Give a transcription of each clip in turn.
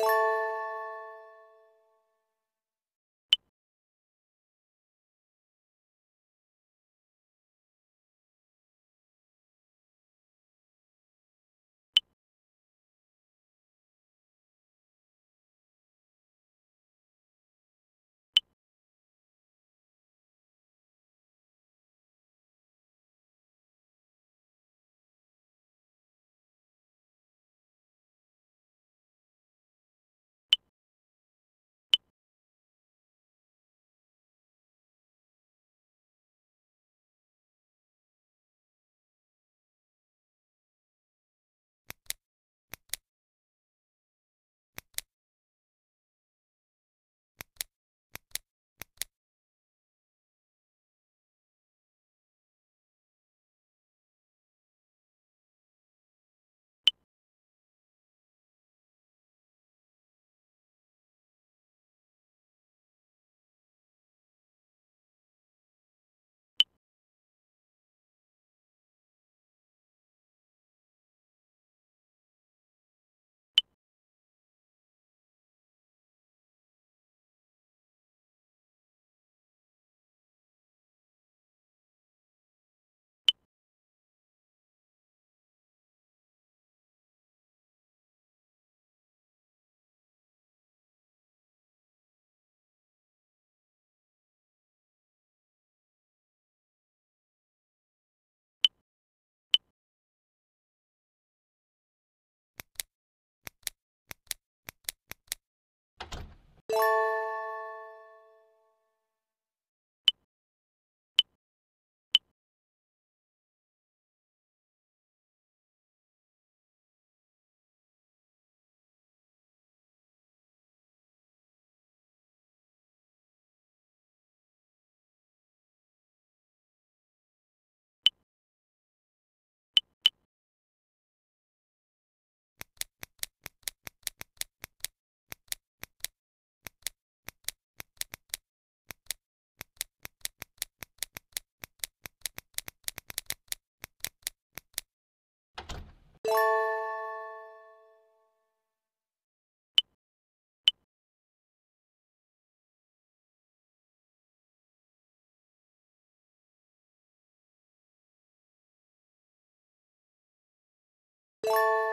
you you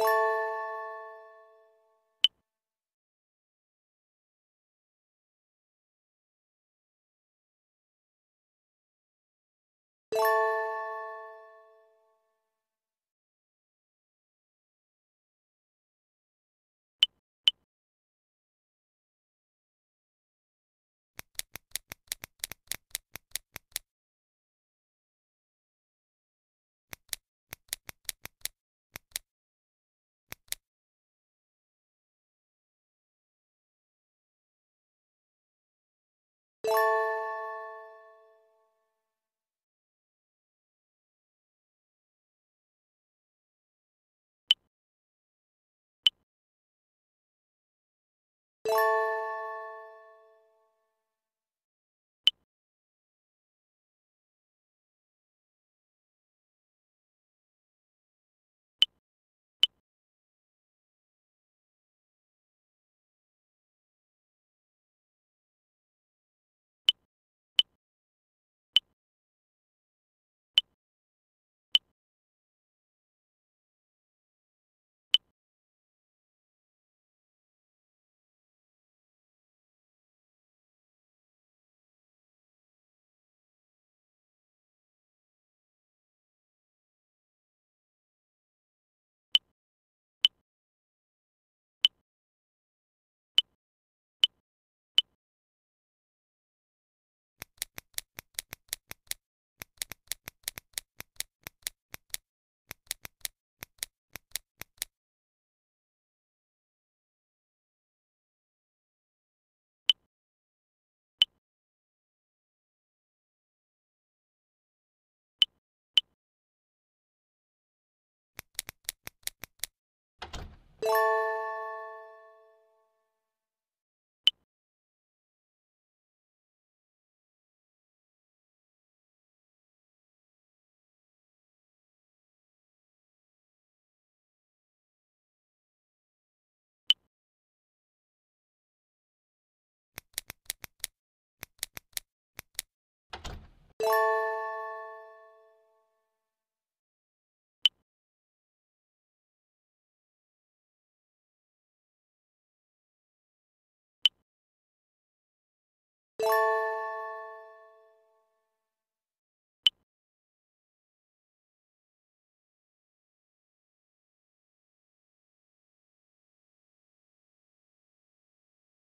you you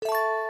you